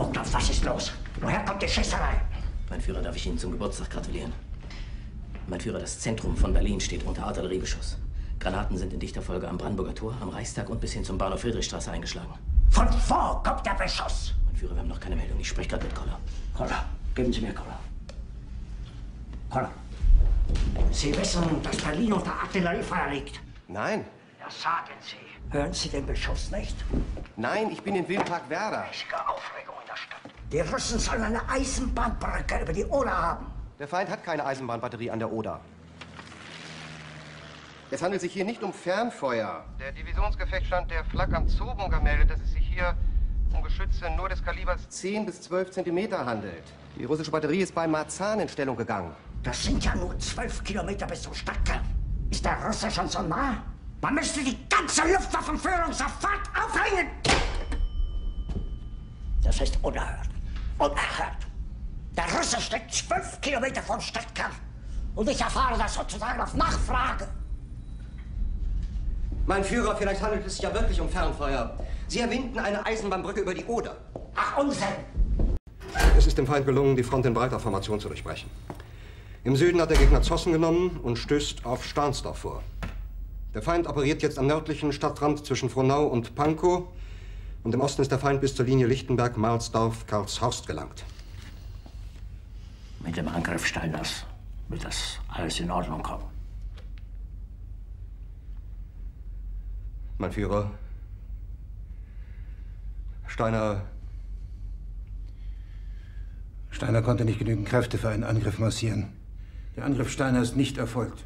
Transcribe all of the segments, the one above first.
Obdorf, was ist los? Woher kommt die Schießerei? Mein Führer, darf ich Ihnen zum Geburtstag gratulieren? Mein Führer, das Zentrum von Berlin steht unter Artilleriebeschuss. Granaten sind in dichter Folge am Brandenburger Tor, am Reichstag und bis hin zum Bahnhof Friedrichstraße eingeschlagen. Von wo kommt der Beschuss? Mein Führer, wir haben noch keine Meldung. Ich spreche gerade mit Koller. Koller, geben Sie mir Koller. Koller. Sie wissen, dass Berlin unter Artilleriefeuer liegt. Nein. Ja, sagen Sie. Hören Sie den Beschuss nicht? Nein, ich bin in Wildpark Werder. Richtige Aufregung der Stadt. Die Russen sollen eine Eisenbahnbrücke über die Oder haben. Der Feind hat keine Eisenbahnbatterie an der Oder. Es handelt sich hier nicht um Fernfeuer. Der Divisionsgefechtsstand der Flak am Zoobunker meldet, dass es sich hier um Geschütze nur des Kalibers 10 bis 12 Zentimeter handelt. Die russische Batterie ist bei Marzahn in Stellung gegangen. Das sind ja nur zwölf Kilometer bis zum Stadtkern. Ist der Russe schon so nah? Man müsste die ganze Luftwaffenführung sofort aufhängen. Das ist unerhört. Unerhört. Der Russe steckt zwölf Kilometer vom Stadtkern. Und ich erfahre das sozusagen auf Nachfrage. Mein Führer, vielleicht handelt es sich ja wirklich um Fernfeuer. Sie erwinden eine Eisenbahnbrücke über die Oder. Ach, Unsinn! Es ist dem Feind gelungen, die Front in breiter Formation zu durchbrechen. Im Süden hat der Gegner Zossen genommen und stößt auf Stahnsdorf vor. Der Feind operiert jetzt am nördlichen Stadtrand zwischen Frohnau und Pankow. Und im Osten ist der Feind bis zur Linie Lichtenberg-Marsdorf-Karlshorst gelangt. Mit dem Angriff Steiners wird das alles in Ordnung kommen. Mein Führer, Steiner. Steiner konnte nicht genügend Kräfte für einen Angriff massieren. Der Angriff Steiner ist nicht erfolgt.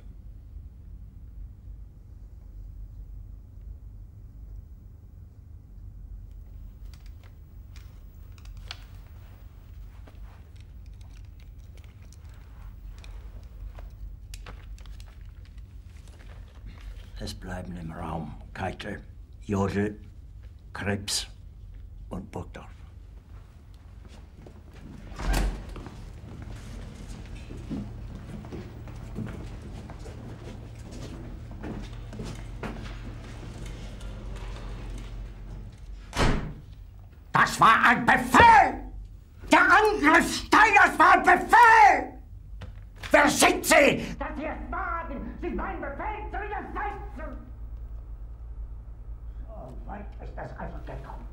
Es bleiben im Raum Keitel, Jodl, Krebs und Burgdorf. Das war ein Befehl! Der Angriff Steiners war ein Befehl! Wer sind Sie? Dass Sie es wagen, sich meinen Befehl zu widersetzen! So weit ist das also gekommen.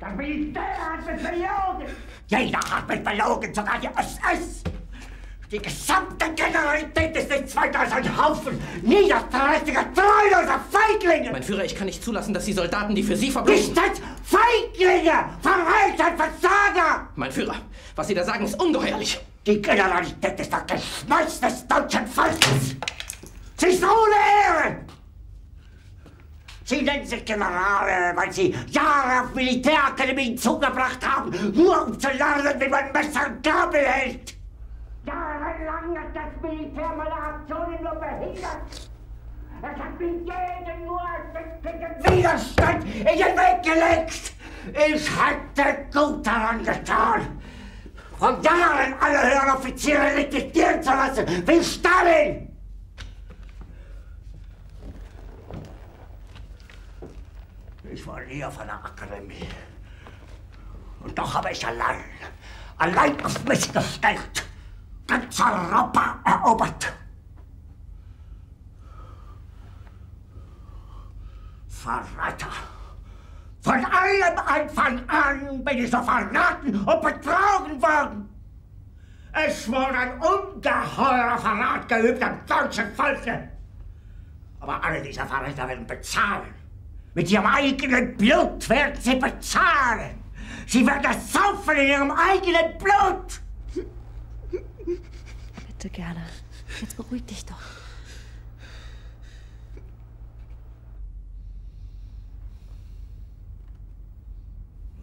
Das Militär hat mich belogen! Jeder hat mich belogen, sogar die SS! Die gesamte Generalität ist nichts weiter als ein Haufen niederträchtiger, treuloser Feiglinge! Mein Führer, ich kann nicht zulassen, dass die Soldaten, die für Sie verbringen... Nicht als Feiglinge! Verreiter, Versager! Mein Führer, was Sie da sagen, ist ungeheuerlich. Die Generalität ist das Geschmeiß des deutschen Volkes! Sie ist ohne Ehre! Sie nennen sich Generale, weil Sie Jahre auf Militärakademien zugebracht haben, nur um zu lernen, wie man Messer und Gabel hält! Jahrelang hat das Militär meine Aktionen nur behindert! Es hat mir jeden nur ersichtlichen Widerstand in den Weg gelegt! Ich hätte gut daran getan, von Jahren alle höheren Offiziere liquidieren zu lassen, wie Stalin! Ich war nie auf einer Akademie. Und doch habe ich allein, allein auf mich gestellt, ganz Europa erobert. Verräter! Von allem Anfang an bin ich so verraten und betrogen worden. Es wurde ein ungeheurer Verrat geübt am deutschen Volke. Aber alle diese Verräter werden bezahlen. Mit ihrem eigenen Blut werden sie bezahlen. Sie werden das saufen in ihrem eigenen Blut. Bitte gerne. Jetzt beruhig dich doch.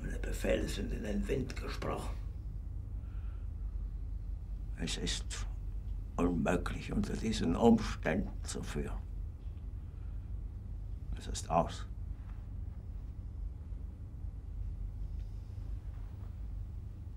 Meine Befehle sind in den Wind gesprochen. Es ist unmöglich, unter diesen Umständen zu führen. Es ist aus.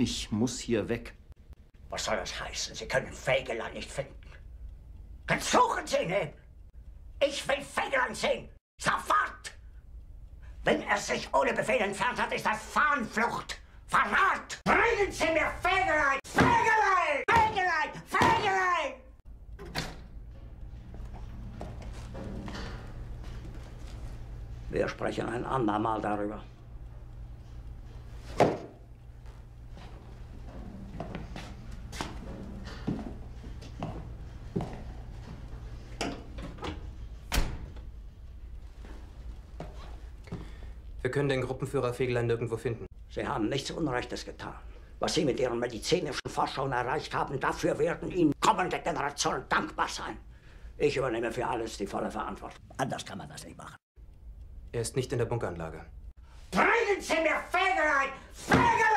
Ich muss hier weg. Was soll das heißen? Sie können Fegelein nicht finden. Dann suchen Sie ihn eben. Ich will Fegelein sehen. Sofort! Wenn er sich ohne Befehl entfernt hat, ist das Fahnenflucht. Verrat! Bringen Sie mir Fegelein! Fegelein! Fegelein! Fegelein! Wir sprechen ein andermal darüber. Wir können den Gruppenführer Fegelein nirgendwo finden. Sie haben nichts Unrechtes getan. Was Sie mit Ihren medizinischen Forschungen erreicht haben, dafür werden Ihnen kommende Generationen dankbar sein. Ich übernehme für alles die volle Verantwortung. Anders kann man das nicht machen. Er ist nicht in der Bunkeranlage. Bringen Sie mir Fegelein! Fegelein!